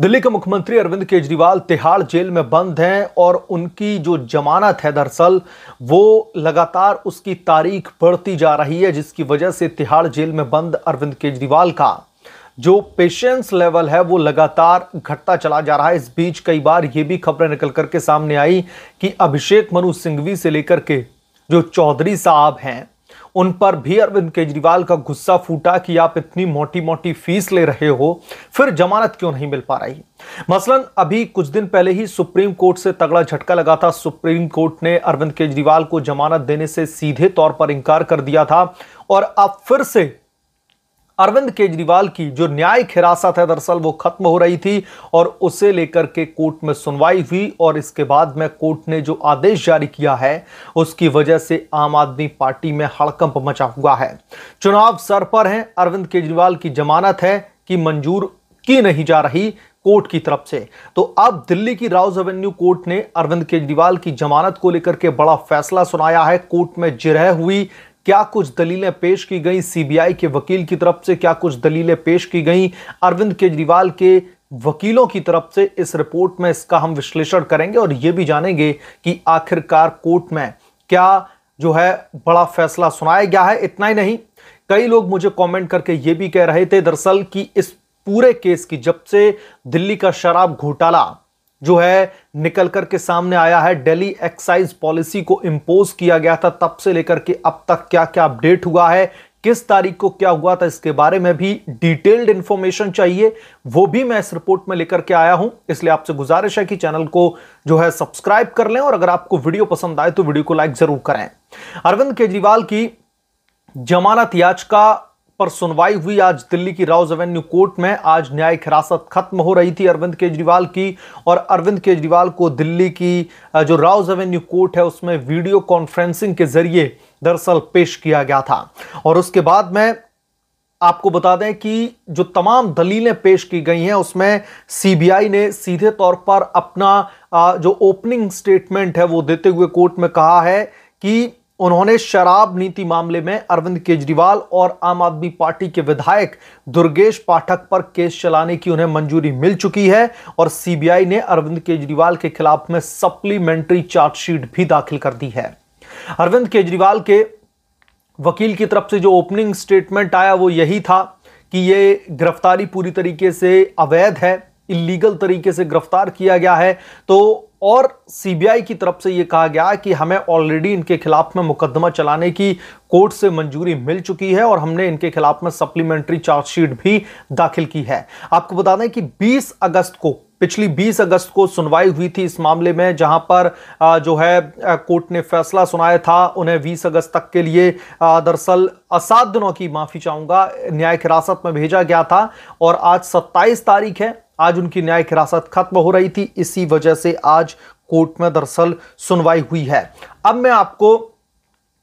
दिल्ली के मुख्यमंत्री अरविंद केजरीवाल तिहाड़ जेल में बंद हैं और उनकी जो जमानत है दरअसल, वो लगातार उसकी तारीख बढ़ती जा रही है, जिसकी वजह से तिहाड़ जेल में बंद अरविंद केजरीवाल का जो पेशेंस लेवल है, वो लगातार घटता चला जा रहा है। इस बीच कई बार ये भी खबरें निकल करके सामने आई कि अभिषेक मनु सिंघवी से लेकर के जो चौधरी साहब हैं उन पर भी अरविंद केजरीवाल का गुस्सा फूटा कि आप इतनी मोटी मोटी फ़ीस ले रहे हो, फिर जमानत क्यों नहीं मिल पा रही? मसलन, अभी कुछ दिन पहले ही सुप्रीम कोर्ट से तगड़ा झटका लगा था। सुप्रीम कोर्ट ने अरविंद केजरीवाल को जमानत देने से सीधे तौर पर इंकार कर दिया था और अब फिर से अरविंद केजरीवाल की जो न्यायिक हिरासत है, दरअसल वो खत्म हो रही थी और उसे लेकर के कोर्ट में सुनवाई हुई और इसके बाद में कोर्ट ने जो आदेश जारी किया है, उसकी वजह से आम आदमी पार्टी में हड़कंप मचा हुआ है। चुनाव सर पर है, अरविंद केजरीवाल की जमानत है कि मंजूर की नहीं जा रही कोर्ट की तरफ़ से। तो अब दिल्ली की राउज एवेन्यू कोर्ट ने अरविंद केजरीवाल की जमानत को लेकर के बड़ा फैसला सुनाया है। कोर्ट में जिरह हुई क्या कुछ दलीलें पेश की गई? सीबीआई के वकील की तरफ़ से क्या कुछ दलीलें पेश की गई? अरविंद केजरीवाल के वकीलों की तरफ़ से इस रिपोर्ट में इसका हम विश्लेषण करेंगे और यह भी जानेंगे कि आखिरकार कोर्ट में क्या जो है बड़ा फैसला सुनाया गया है। इतना ही नहीं, कई लोग मुझे कमेंट करके ये भी कह रहे थे, दरअसल कि इस पूरे केस की जब से दिल्ली का शराब घोटाला जो है निकल कर के सामने आया है। दिल्ली एक्साइज पॉलिसी को इंपोज किया गया था। तब से लेकर के अब तक क्या क्या अपडेट हुआ है, किस तारीख को क्या हुआ था, इसके बारे में भी डिटेल्ड इंफॉर्मेशन चाहिए, वो भी मैं इस रिपोर्ट में लेकर के आया हूँ। इसलिए आपसे गुजारिश है कि चैनल को जो है सब्सक्राइब कर लें और अगर आपको वीडियो पसंद आए तो वीडियो को लाइक ज़रूर करें। अरविंद केजरीवाल की जमानत याचिका पर सुनवाई हुई। आज दिल्ली की राउज एवेन्यू कोर्ट में आज न्यायिक हिरासत खत्म हो रही थी अरविंद केजरीवाल की और अरविंद केजरीवाल को दिल्ली की जो राउज एवेन्यू कोर्ट है, उसमें वीडियो कॉन्फ्रेंसिंग के ज़रिए दरअसल पेश किया गया था। और उसके बाद में आपको बता दें कि जो तमाम दलीलें पेश की गई हैं, उसमें सीबीआई ने सीधे तौर पर अपना जो ओपनिंग स्टेटमेंट है, वो देते हुए कोर्ट में कहा है कि उन्होंने शराब नीति मामले में अरविंद केजरीवाल और आम आदमी पार्टी के विधायक दुर्गेश पाठक पर केस चलाने की उन्हें मंजूरी मिल चुकी है और सीबीआई ने अरविंद केजरीवाल के खिलाफ में सप्लीमेंट्री चार्जशीट भी दाखिल कर दी है। अरविंद केजरीवाल के वकील की तरफ़ से जो ओपनिंग स्टेटमेंट आया वो यही था कि ये गिरफ्तारी पूरी तरीके से अवैध है, इलीगल तरीके से गिरफ़्तार किया गया है। तो और सीबीआई की तरफ़ से यह कहा गया कि हमें ऑलरेडी इनके खिलाफ में मुकदमा चलाने की कोर्ट से मंजूरी मिल चुकी है और हमने इनके खिलाफ में सप्लीमेंट्री चार्जशीट भी दाखिल की है। आपको बता दें कि 20 अगस्त को, पिछली 20 अगस्त को सुनवाई हुई थी इस मामले में, जहाँ पर जो है कोर्ट ने फैसला सुनाया था उन्हें 20 अगस्त तक के लिए दरअसल सात दिनों की माफ़ी चाहूँगा, न्यायिक हिरासत में भेजा गया था और आज 27 तारीख है। आज उनकी न्यायिक हिरासत खत्म हो रही थी। इसी वजह से आज कोर्ट में दरअसल सुनवाई हुई है। अब मैं आपको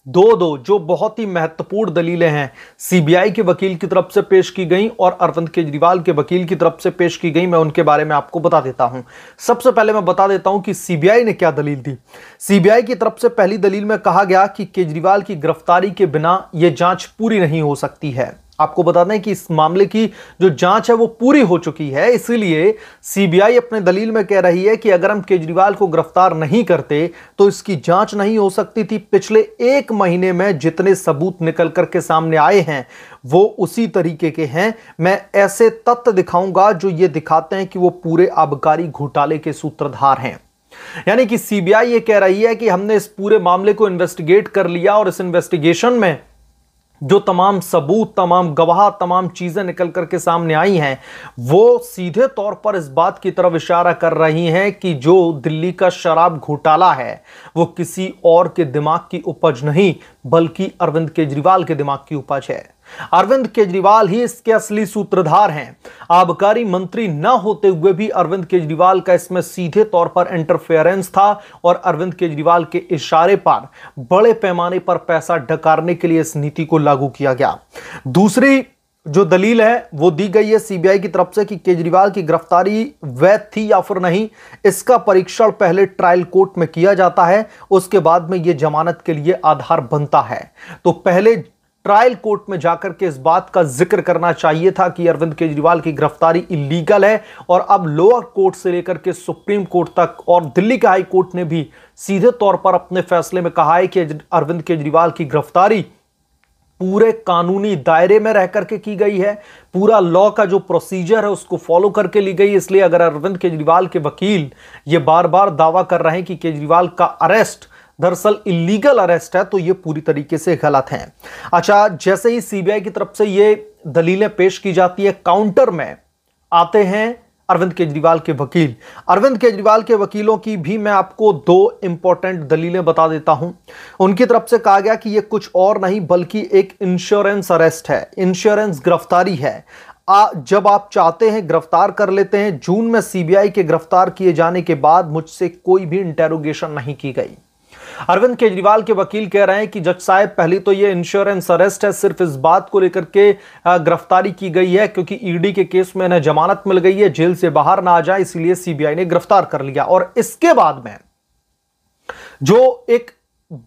दो दो जो बहुत ही महत्वपूर्ण दलीलें हैं, सीबीआई के वकील की तरफ़ से पेश की गई और अरविंद केजरीवाल के वकील की तरफ़ से पेश की गई, मैं उनके बारे में आपको बता देता हूँ। सबसे पहले मैं बता देता हूँ कि सीबीआई ने क्या दलील दी। सीबीआई की तरफ़ से पहली दलील में कहा गया कि केजरीवाल की गिरफ्तारी के बिना यह जाँच पूरी नहीं हो सकती है। आपको बता दें कि इस मामले की जो जाँच है वो पूरी हो चुकी है। इसीलिए सीबीआई अपने दलील में कह रही है कि अगर हम केजरीवाल को गिरफ़्तार नहीं करते तो इसकी जाँच नहीं हो सकती थी। पिछले एक महीने में जितने सबूत निकल करके सामने आए हैं, वो उसी तरीके के हैं। मैं ऐसे तथ्य दिखाऊँगा जो ये दिखाते हैं कि वो पूरे आबकारी घोटाले के सूत्रधार हैं। यानी कि सीबीआई ये कह रही है कि हमने इस पूरे मामले को इन्वेस्टिगेट कर लिया और इस इन्वेस्टिगेशन में जो तमाम सबूत, तमाम गवाह, तमाम चीज़ें निकल करके सामने आई हैं, वो सीधे तौर पर इस बात की तरफ़ इशारा कर रही हैं कि जो दिल्ली का शराब घोटाला है, वो किसी और के दिमाग की उपज नहीं, बल्कि अरविंद केजरीवाल के दिमाग की उपज है। अरविंद केजरीवाल ही इसके असली सूत्रधार हैं। आबकारी मंत्री न होते हुए भी अरविंद केजरीवाल का इसमें सीधे तौर पर इंटरफेरेंस था और अरविंद केजरीवाल के इशारे पर बड़े पैमाने पर पैसा डकारने के लिए इस नीति को लागू किया गया। दूसरी जो दलील है, वो दी गई है सीबीआई की तरफ़ से कि केजरीवाल की गिरफ्तारी वैध थी या फिर नहीं, इसका परीक्षण पहले ट्रायल कोर्ट में किया जाता है, उसके बाद में यह जमानत के लिए आधार बनता है। तो पहले ट्रायल कोर्ट में जाकर के इस बात का ज़िक्र करना चाहिए था कि अरविंद केजरीवाल की गिरफ्तारी इलीगल है और अब लोअर कोर्ट से लेकर के सुप्रीम कोर्ट तक और दिल्ली के हाई कोर्ट ने भी सीधे तौर पर अपने फैसले में कहा है कि अरविंद केजरीवाल की गिरफ्तारी पूरे कानूनी दायरे में रह करके की गई है। पूरा लॉ का जो प्रोसीजर है उसको फॉलो करके ली गई इसलिए अगर अरविंद केजरीवाल के वकील ये बार बार दावा कर रहे हैं कि केजरीवाल का अरेस्ट दरअसल इलीगल अरेस्ट है तो ये पूरी तरीके से गलत है। अच्छा जैसे ही सीबीआई की तरफ़ से ये दलीलें पेश की जाती है काउंटर में आते हैं अरविंद केजरीवाल के वकील। अरविंद केजरीवाल के वकीलों की भी मैं आपको दो इंपॉर्टेंट दलीलें बता देता हूँ। उनकी तरफ़ से कहा गया कि यह कुछ और नहीं बल्कि एक इंश्योरेंस अरेस्ट है इंश्योरेंस गिरफ्तारी है। आ, जब आप चाहते हैं गिरफ़्तार कर लेते हैं जून में सीबीआई के गिरफ़्तार किए जाने के बाद मुझसे कोई भी इंटेरोगेशन नहीं की गई। अरविंद केजरीवाल के वकील कह रहे हैं कि जज साहब, पहली तो ये इंश्योरेंस अरेस्ट है, सिर्फ़ इस बात को लेकर के गिरफ्तारी की गई है क्योंकि ईडी के केस में इन्हें जमानत मिल गई है, जेल से बाहर ना आ जाए, इसलिए सीबीआई ने गिरफ़्तार कर लिया। और इसके बाद में, जो एक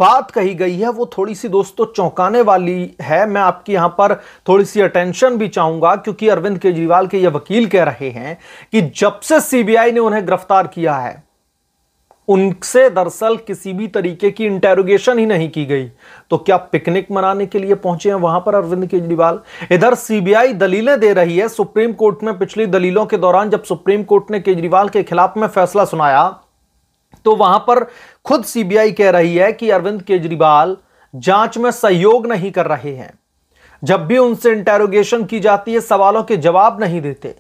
बात कही गई है, वो थोड़ी सी दोस्तों चौंकाने वाली है। मैं आपकी यहाँ पर थोड़ी सी अटेंशन भी चाहूँगा, क्योंकि अरविंद केजरीवाल के ये वकील कह रहे हैं कि जब से सीबीआई ने उन्हें गिरफ़्तार किया है उनसे दरअसल किसी भी तरीके की इंटेरोगेशन ही नहीं की गई। तो क्या पिकनिक मनाने के लिए पहुँचे हैं? वहाँ पर अरविंद केजरीवाल। इधर सीबीआई दलीलें दे रही है। सुप्रीम कोर्ट में पिछली दलीलों के दौरान जब सुप्रीम कोर्ट ने केजरीवाल के खिलाफ में फैसला सुनाया तो वहाँ पर खुद सीबीआई कह रही है कि अरविंद केजरीवाल जाँच में सहयोग नहीं कर रहे हैं। जब भी उनसे इंटेरोगेशन की जाती है, सवालों के जवाब नहीं देते।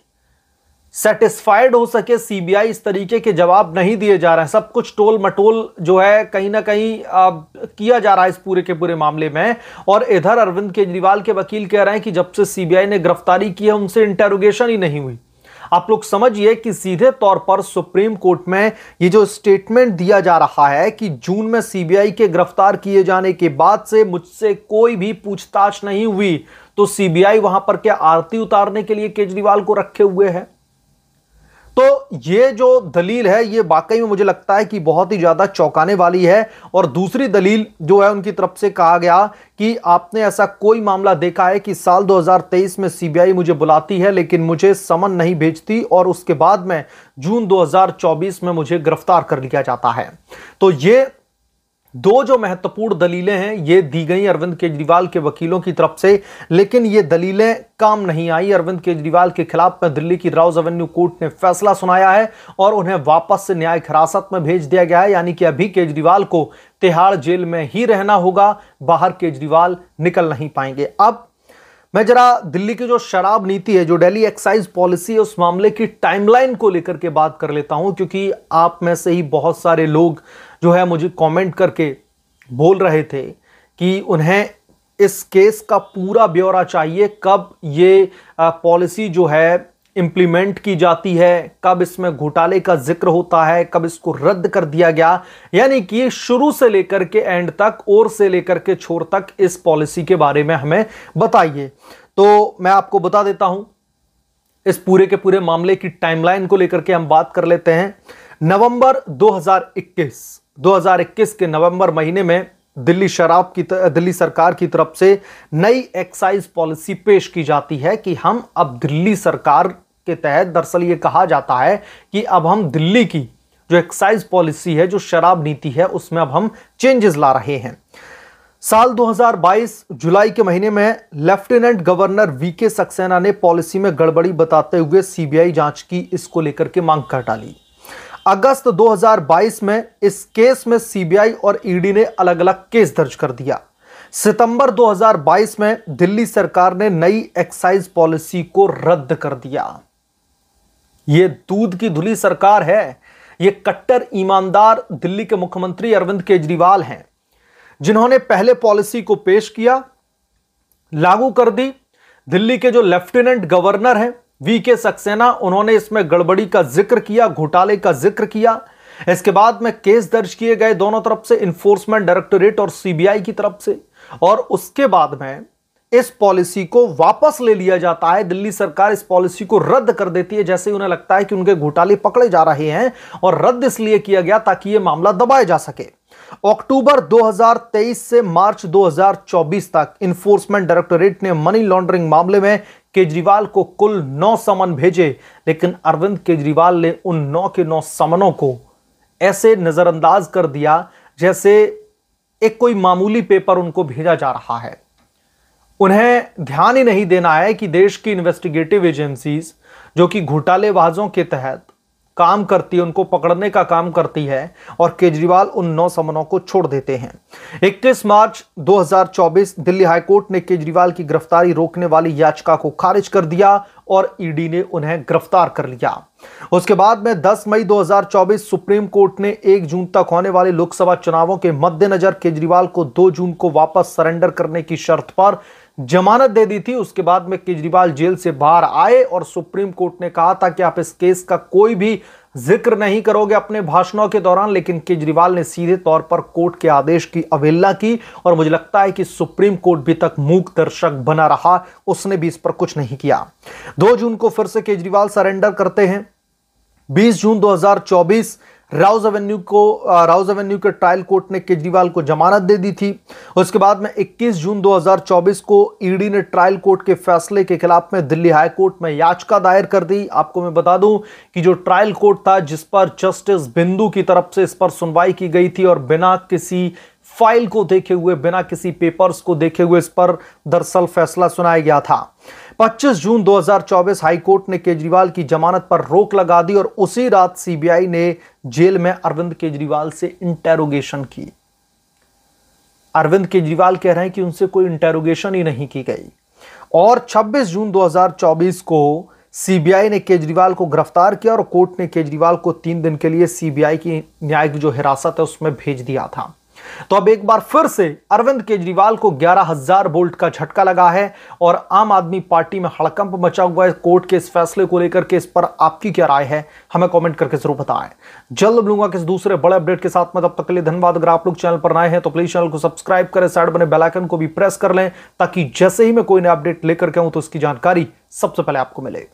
सेटिस्फाइड हो सके सीबीआई इस तरीके के जवाब नहीं दिए जा रहे हैं। सब कुछ टोल मटोल जो है कहीं ना कहीं आ, किया जा रहा है इस पूरे के पूरे मामले में। और इधर अरविंद केजरीवाल के वकील कह रहे हैं कि जब से सीबीआई ने गिरफ्तारी की है उनसे इंटेरोगेशन ही नहीं हुई। आप लोग समझिए कि सीधे तौर पर सुप्रीम कोर्ट में ये जो स्टेटमेंट दिया जा रहा है कि जून में सीबीआई के गिरफ़्तार किए जाने के बाद से मुझसे कोई भी पूछताछ नहीं हुई तो सीबीआई वहाँ पर क्या आरती उतारने के लिए केजरीवाल को रखे हुए है? तो ये जो दलील है, ये वाकई में मुझे लगता है कि बहुत ही ज़्यादा चौंकाने वाली है। और दूसरी दलील जो है, उनकी तरफ़ से कहा गया कि आपने ऐसा कोई मामला देखा है कि साल 2023 में सीबीआई मुझे बुलाती है, लेकिन मुझे समन नहीं भेजती और उसके बाद में जून 2024 में मुझे गिरफ़्तार कर लिया जाता है। तो ये दो जो महत्वपूर्ण दलीलें हैं, ये दी गई अरविंद केजरीवाल के वकीलों की तरफ़ से, लेकिन ये दलीलें काम नहीं आई। अरविंद केजरीवाल के खिलाफ में दिल्ली की राउज एवेन्यू कोर्ट ने फैसला सुनाया है और उन्हें वापस से न्यायिक हिरासत में भेज दिया गया है। यानी कि अभी केजरीवाल को तिहाड़ जेल में ही रहना होगा, बाहर केजरीवाल निकल नहीं पाएँगे। अब मैं जरा दिल्ली की जो शराब नीति है, जो डेली एक्साइज पॉलिसी है, उस मामले की टाइमलाइन को लेकर के बात कर लेता हूँ, क्योंकि आप में से ही बहुत सारे लोग जो है मुझे कमेंट करके बोल रहे थे कि उन्हें इस केस का पूरा ब्यौरा चाहिए, कब ये पॉलिसी जो है इंप्लीमेंट की जाती है, कब इसमें घोटाले का ज़िक्र होता है, कब इसको रद्द कर दिया गया। यानी कि शुरू से लेकर के एंड तक, और से लेकर के छोर तक इस पॉलिसी के बारे में हमें बताइए। तो मैं आपको बता देता हूँ, इस पूरे के पूरे मामले की टाइमलाइन को लेकर के हम बात कर लेते हैं। नवंबर 2021 2021 के नवंबर महीने में दिल्ली शराब की दिल्ली सरकार की तरफ़ से नई एक्साइज पॉलिसी पेश की जाती है कि हम अब दिल्ली सरकार के तहत, दरअसल ये कहा जाता है कि अब हम दिल्ली की जो एक्साइज पॉलिसी है, जो शराब नीति है, उसमें अब हम चेंजेस ला रहे हैं। साल 2022 जुलाई के महीने में लेफ्टिनेंट गवर्नर वीके सक्सेना ने पॉलिसी में गड़बड़ी बताते हुए सीबीआई जाँच की, इसको लेकर के मांग कर डाली। अगस्त 2022 में इस केस में सीबीआई और ईडी ने अलग अलग केस दर्ज कर दिया। सितंबर 2022 में दिल्ली सरकार ने नई एक्साइज पॉलिसी को रद्द कर दिया। यह दूध की धुली सरकार है। यह कट्टर ईमानदार दिल्ली के मुख्यमंत्री अरविंद केजरीवाल हैं। जिन्होंने पहले पॉलिसी को पेश किया, लागू कर दी। दिल्ली के जो लेफ्टिनेंट गवर्नर हैं वी के सक्सेना, उन्होंने इसमें गड़बड़ी का ज़िक्र किया, घोटाले का ज़िक्र किया। इसके बाद में केस दर्ज किए गए दोनों तरफ़ से इन्फोर्समेंट डायरेक्टोरेट और सीबीआई की तरफ़ से। और उसके बाद में इस पॉलिसी को वापस ले लिया जाता है। दिल्ली सरकार इस पॉलिसी को रद्द कर देती है, जैसे उन्हें लगता है कि उनके घोटाले पकड़े जा रहे हैं और रद्द इसलिए किया गया ताकि यह मामला दबाया जा सके। अक्टूबर 2023 से मार्च 2024 तक इन्फोर्समेंट डायरेक्टोरेट ने मनी लॉन्ड्रिंग मामले में केजरीवाल को कुल नौ समन भेजे, लेकिन अरविंद केजरीवाल ने उन नौ के नौ समनों को ऐसे नजरअंदाज कर दिया जैसे एक कोई मामूली पेपर उनको भेजा जा रहा है। उन्हें ध्यान ही नहीं देना है कि देश की इन्वेस्टिगेटिव एजेंसीज जो कि घोटालेबाजों के तहत काम करती है, उनको पकड़ने का काम करती है और केजरीवाल उन नौ समनों को छोड़ देते हैं। 21 मार्च 2024 दिल्ली हाईकोर्ट ने केजरीवाल की गिरफ्तारी रोकने वाली याचिका को खारिज कर दिया और ईडी ने उन्हें गिरफ़्तार कर लिया। उसके बाद में 10 मई 2024 सुप्रीम कोर्ट ने 1 जून तक होने वाले लोकसभा चुनावों के मद्देनजर केजरीवाल को 2 जून को वापस सरेंडर करने की शर्त पर जमानत दे दी थी, उसके बाद में केजरीवाल जेल से बाहर आए और सुप्रीम कोर्ट ने कहा था कि आप इस केस का कोई भी ज़िक्र नहीं करोगे अपने भाषणों के दौरान, लेकिन केजरीवाल ने सीधे तौर पर कोर्ट के आदेश की अवहेलना की और मुझे लगता है कि सुप्रीम कोर्ट भी तक मूक दर्शक बना रहा, उसने भी इस पर कुछ नहीं किया। दो जून को फिर से केजरीवाल सरेंडर करते हैं। 20 जून 2024 राउज एवेन्यू को राउज एवेन्यू के ट्रायल कोर्ट ने केजरीवाल को जमानत दे दी थी। उसके बाद में 21 जून 2024 को ईडी ने ट्रायल कोर्ट के फैसले के खिलाफ में दिल्ली हाई कोर्ट में याचिका दायर कर दी। आपको मैं बता दूँ कि जो ट्रायल कोर्ट था, जिस पर जस्टिस बिंदु की तरफ़ से इस पर सुनवाई की गई थी और बिना किसी फ़ाइल को देखे हुए, बिना किसी पेपर्स को देखे हुए, इस पर दरअसल फैसला सुनाया गया था। 25 जून 2024 हाईकोर्ट ने केजरीवाल की जमानत पर रोक लगा दी और उसी रात सीबीआई ने जेल में अरविंद केजरीवाल से इंटेरोगेशन की। अरविंद केजरीवाल कह रहे हैं कि उनसे कोई इंटेरोगेशन ही नहीं की गई। और 26 जून 2024 को सीबीआई ने केजरीवाल को गिरफ़्तार किया और कोर्ट ने केजरीवाल को तीन दिन के लिए सीबीआई की न्यायिक जो हिरासत है उसमें भेज दिया था। तो अब एक बार फिर से अरविंद केजरीवाल को ग्यारह हज़ार वोल्ट का झटका लगा है और आम आदमी पार्टी में हड़कंप मचा हुआ है कोर्ट के इस फैसले को लेकर के इस पर आपकी क्या राय है, हमें कमेंट करके ज़रूर बताएँ। जल्द मिलूँगा किस दूसरे बड़े अपडेट के साथ में, तब तक के लिए धन्यवाद। अगर आप लोग चैनल पर नए हैं तो प्लीज़ चैनल को सब्सक्राइब करें, साइड बने बेलाइकन को भी प्रेस कर लें, ताकि जैसे ही मैं कोई नया अपडेट लेकर के हूँ तो उसकी जानकारी सबसे पहले आपको मिले।